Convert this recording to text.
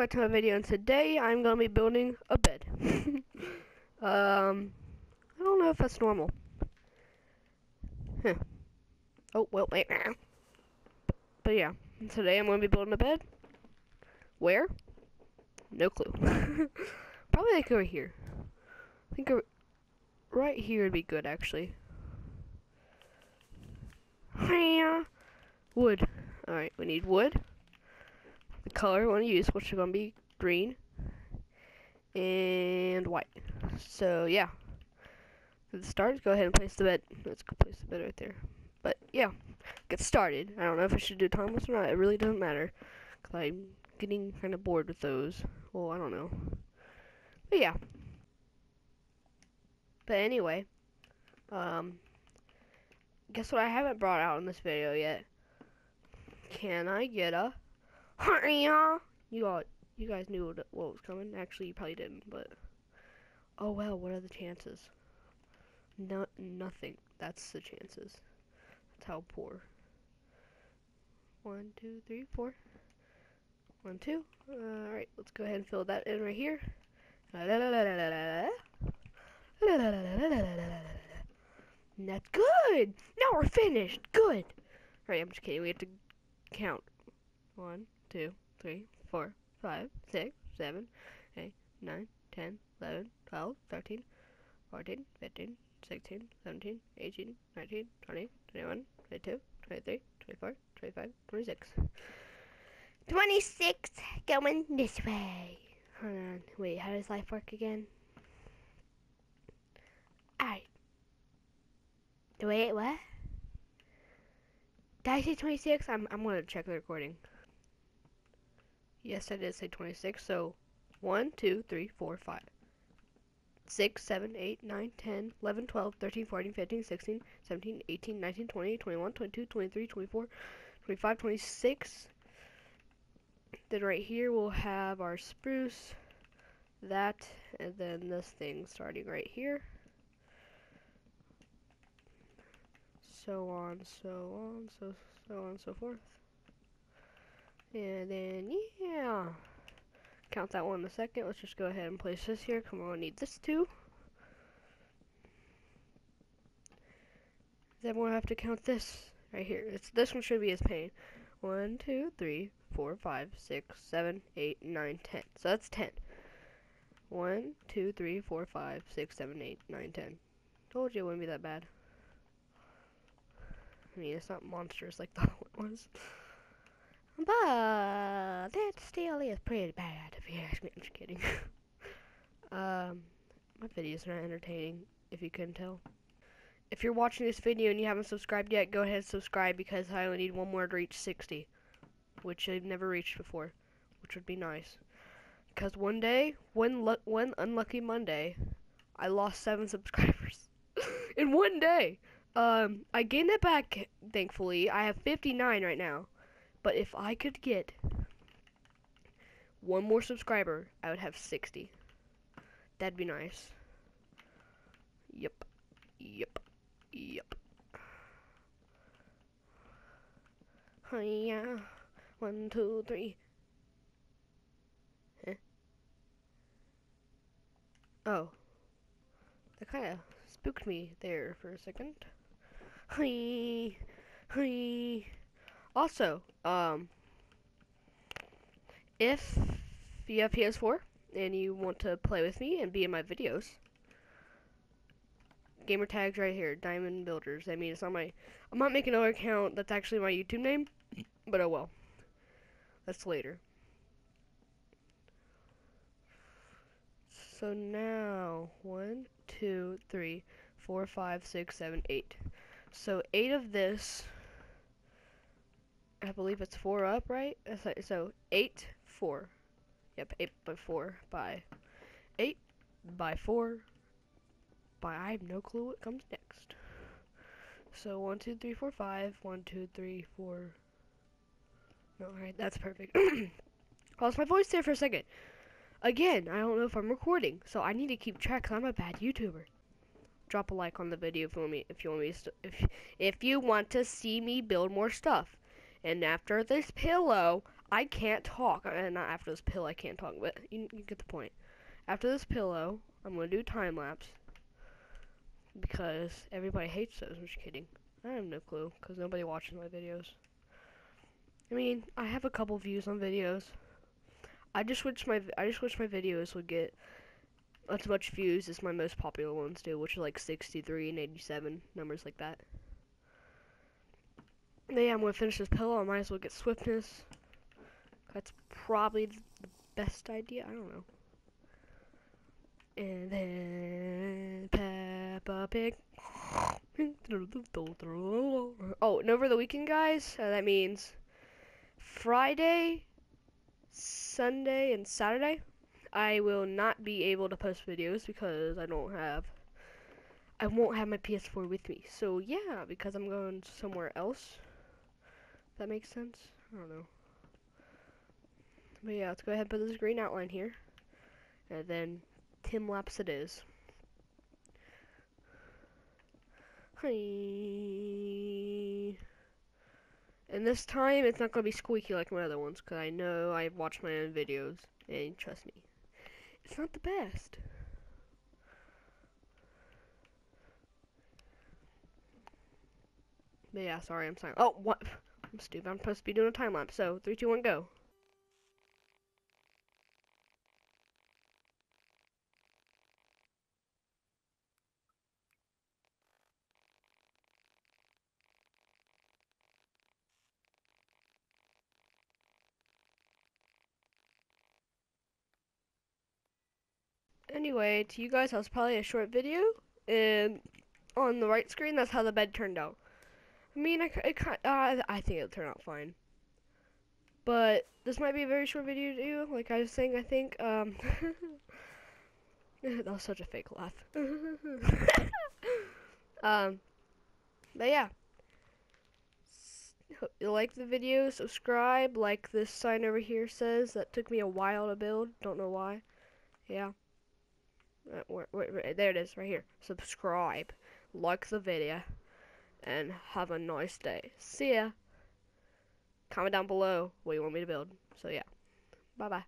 back to my video, and today I'm gonna be building a bed. um, I don't know if that's normal. Huh. Oh, well, wait. But yeah, today I'm gonna be building a bed. Where? No clue. Probably like over here. I think right here would be good, actually. Wood. Alright, we need wood color we want to use, which is going to be green and white. So yeah, to start, go ahead and place the bed. Let's go place the bed right there. But yeah, get started. I don't know if I should do time lapse or not. It really doesn't matter, cause I'm getting kind of bored with those. Well, I don't know. But yeah. But anyway, um, guess what I haven't brought out in this video yet? Can I get a you all, you guys knew what, what was coming. Actually, you probably didn't, but oh well. What are the chances? No, nothing. That's the chances. That's how poor. One, two, three, four. One, two. Uh, all right, let's go ahead and fill that in right here. That's good. Now we're finished. Good. All right, I'm just kidding. We have to count. One, two, three, four, five, six, seven, eight, nine, ten, eleven, twelve, thirteen, fourteen, fifteen, sixteen, seventeen, eighteen, nineteen, twenty, twenty-one, twenty-two, twenty-three, twenty-four, twenty-five, twenty-six. Twenty-six going this way. Hold on. Wait, how does life work again? Alright. Wait, what? Did I say 26? I'm, I'm gonna check the recording. Yes, I did say 26. So 1, 2, 3, 4, 5. 6, 7, 8, 9, 10, 11, 12, 13, 14, 15, 16, 17, 18, 19, 20, 21, 22, 23, 24, 25, 26. Then right here we'll have our spruce, that, and then this thing starting right here. So on, so on, so so on so forth. And then, yeah. Count that one in a second. Let's just go ahead and place this here. Come on, need this too. Then we'll have to count this right here. It's This one should be as pain. One, two, three, four, five, six, seven, eight, nine, ten. So that's ten. One, two, three, four, five, six, seven, eight, nine, ten. Told you it wouldn't be that bad. I mean, it's not monstrous like the other one was. But that still is pretty bad if you ask me. I'm just kidding. um, my videos are not entertaining, if you couldn't tell. If you're watching this video and you haven't subscribed yet, go ahead and subscribe because I only need one more to reach 60. Which I've never reached before. Which would be nice. Because one day, one, one unlucky Monday, I lost 7 subscribers. In one day! Um, I gained it back, thankfully. I have 59 right now. But if I could get one more subscriber, I would have 60. That'd be nice. Yep. Yep. Yep. Hiya. One, two, three. Huh? Oh. That kind of spooked me there for a second. Hi. Hi. Also, um, if you have PS4 and you want to play with me and be in my videos, gamer tags right here, Diamond Builders. I mean, it's not my, I'm not making another account that's actually my YouTube name, but oh well. That's later. So now, one, two, three, four, five, six, seven, eight. So eight of this I believe it's four up, right? So eight, four. Yep, eight by four by eight by four by I have no clue what comes next. So one, two, three, four, five. One, two, three, four. No, alright, that's perfect. Lost my voice there for a second. Again, I don't know if I'm recording, so I need to keep track because I'm a bad YouTuber. Drop a like on the video if you want me if you want me if if you want to see me build more stuff. And after this pillow, I can't talk. And not after this pillow, I can't talk, but you, you get the point. After this pillow, I'm gonna do time lapse because everybody hates those. I'm just kidding. I have no clue because nobody watches my videos. I mean, I have a couple views on videos. I just wish my I just wish my videos would get as much views as my most popular ones do, which are like 63 and 87 numbers like that. Yeah, I'm gonna finish this pillow. I might as well get swiftness. That's probably the best idea. I don't know. And then Peppa Pig. oh, and over the weekend, guys, uh, that means Friday, Sunday, and Saturday, I will not be able to post videos because I don't have, I won't have my PS4 with me. So yeah, because I'm going somewhere else. That makes sense? I don't know. But yeah, let's go ahead and put this green outline here. And then time lapse it is. And this time, it's not going to be squeaky like my other ones, because I know I've watched my own videos, and trust me, it's not the best. But yeah, sorry, I'm sorry. Oh, what? I'm stupid. I'm supposed to be doing a time lapse. So, three, two, one, go. Anyway, to you guys, that was probably a short video, and on the right screen, that's how the bed turned out. I mean, I, I, uh, I think it'll turn out fine. But this might be a very short video to you. Like I was saying, I think, um, that was such a fake laugh. um, but yeah. Like the video, subscribe, like this sign over here says. That took me a while to build. Don't know why. Yeah. Uh, wait, wait, there it is, right here. Subscribe, like the video, and have a nice day. See ya. Comment down below what you want me to build. So yeah, bye bye.